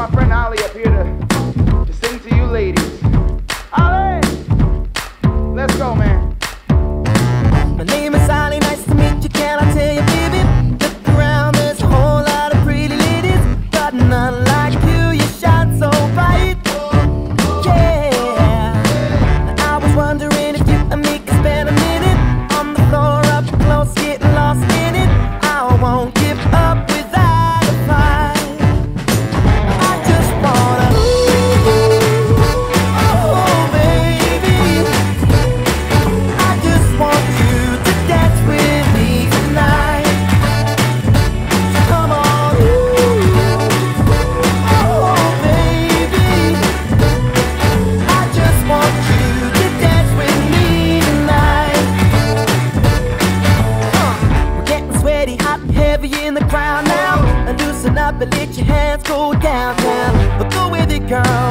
my friend Ali up here to, to sing to you ladies. Ali, Let's go, man. My name is up and let your hands go down, down. But go with it, girl.